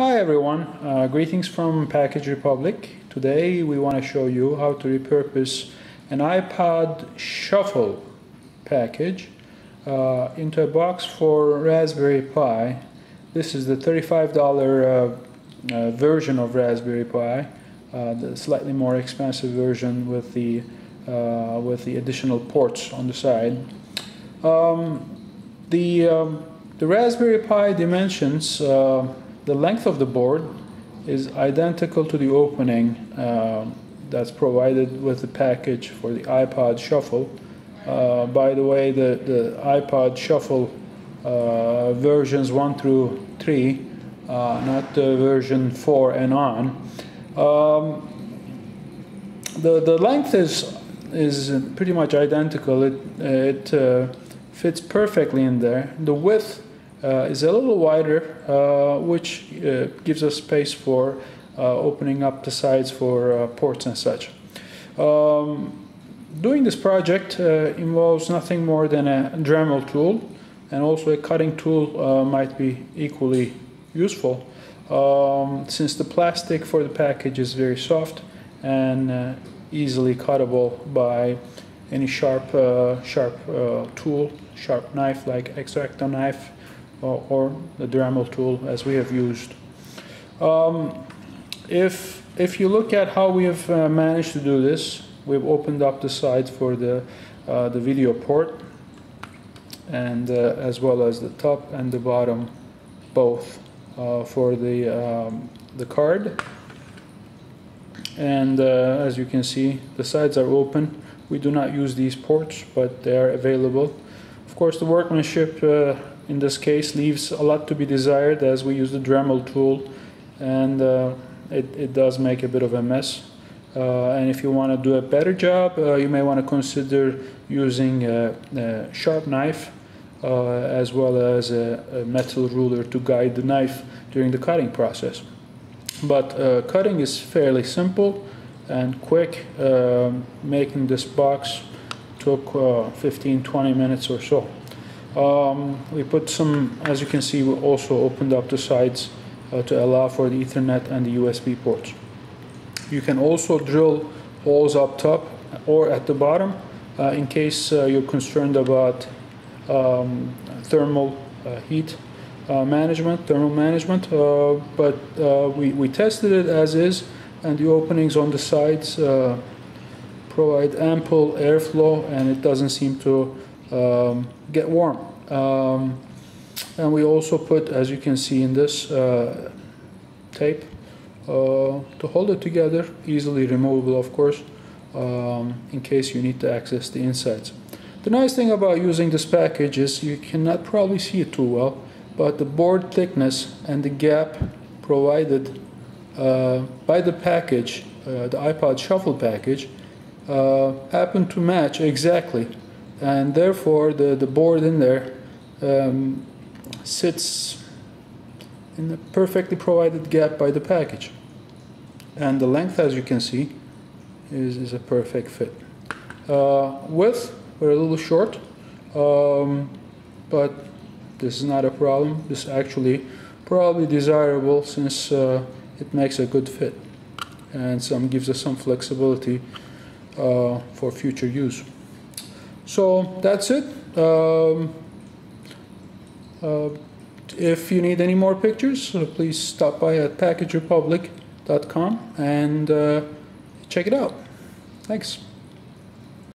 Hi everyone, uh, greetings from Package Republic. Today we want to show you how to repurpose an iPod Shuffle package uh, into a box for Raspberry Pi. This is the $35 uh, uh, version of Raspberry Pi, uh, the slightly more expensive version with the, uh, with the additional ports on the side. Um, the, um, the Raspberry Pi dimensions, the length of the board is identical to the opening uh, that's provided with the package for the iPod Shuffle. Uh, by the way, the, the iPod Shuffle uh, versions 1 through 3, uh, not version 4 and on. Um, the, the length is, is pretty much identical. It, it uh, fits perfectly in there. The width is a little wider, uh, which uh, gives us space for uh, opening up the sides for uh, ports and such. Um, doing this project uh, involves nothing more than a Dremel tool and also a cutting tool might be equally useful um, since the plastic for the package is very soft and easily cuttable by any sharp, uh, sharp uh, tool, sharp knife like X-Acto knife or, the Dremel tool as we have used. Um, if, if you look at how we have uh, managed to do this, we've opened up the sides for the, uh, the video port and uh, as well as the top and the bottom both uh, for the, um, the card and as you can see the sides are open we do not use these ports, but they are available. Of course, the workmanship uh, in this case leaves a lot to be desired as we use the Dremel tool and uh, it, it does make a bit of a mess. Uh, and if you want to do a better job, uh, you may want to consider using a, a sharp knife uh, as well as a, a, metal ruler to guide the knife during the cutting process. But uh, cutting is fairly simple and quick. Um, making this box took uh, 15 20 minutes or so. Um, we put some, as you can see, we also opened up the sides uh, to allow for the Ethernet and the USB ports. You can also drill holes up top or at the bottom uh, in case uh, you're concerned about um, thermal uh, heat uh, management, thermal management, but we, we tested it as is and the openings on the sides uh, provide ample airflow and it doesn't seem to um, get warm. Um, and we also put, as you can see in this, uh, tape uh, to hold it together, easily removable of course, um, in case you need to access the insides. The nice thing about using this package is you cannot probably see it too well, but the board thickness and the gap provided uh, by the package, uh, the iPod Shuffle package, uh, happened to match exactly. And therefore, the, the board in there um, sits in a perfectly provided gap by the package. And the length, as you can see, is, is a perfect fit. Uh, width, we're a little short, um, but this is not a problem. This is actually probably desirable since uh, it makes a good fit and some gives us some flexibility uh, for future use. So that's it. Um, uh, if you need any more pictures, uh, please stop by at packagerepublic.com and uh, check it out. Thanks.